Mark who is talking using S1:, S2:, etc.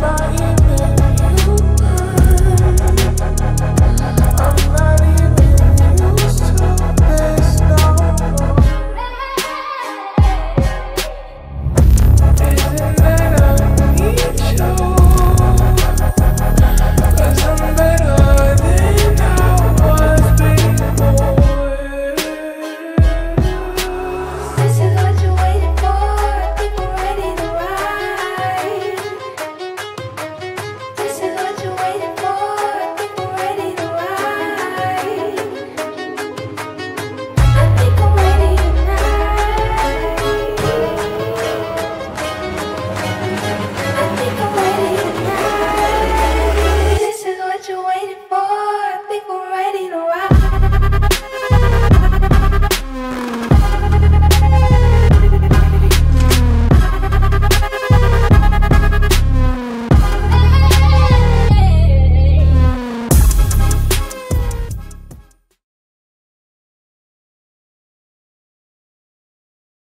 S1: remember